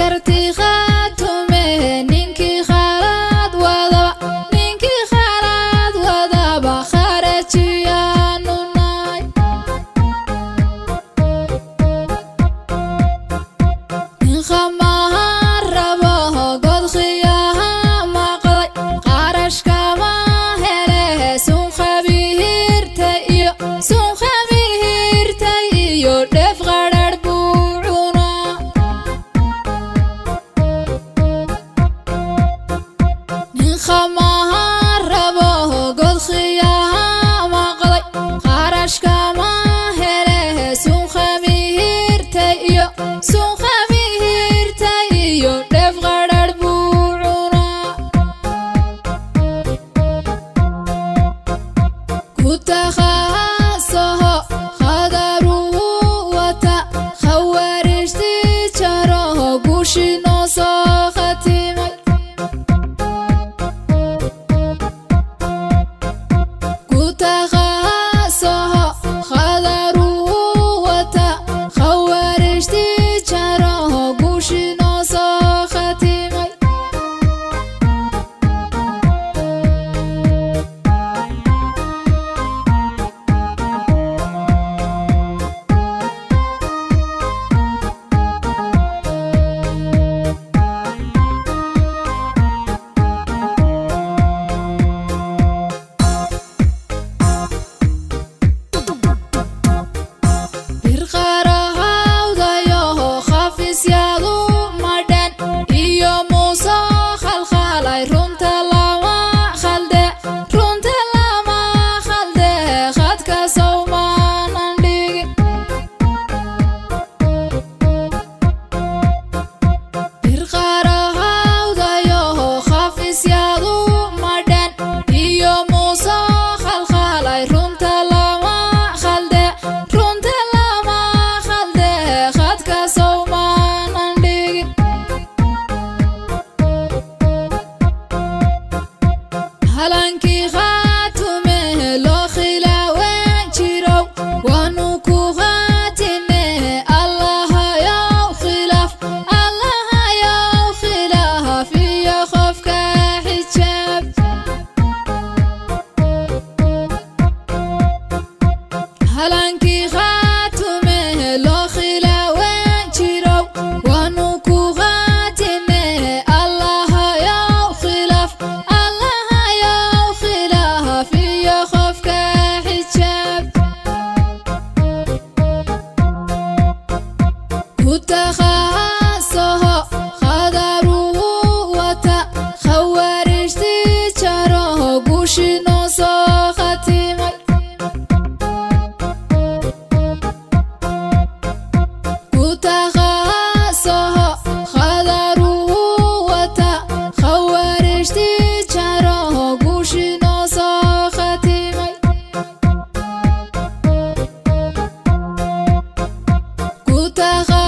gotta take Sarah.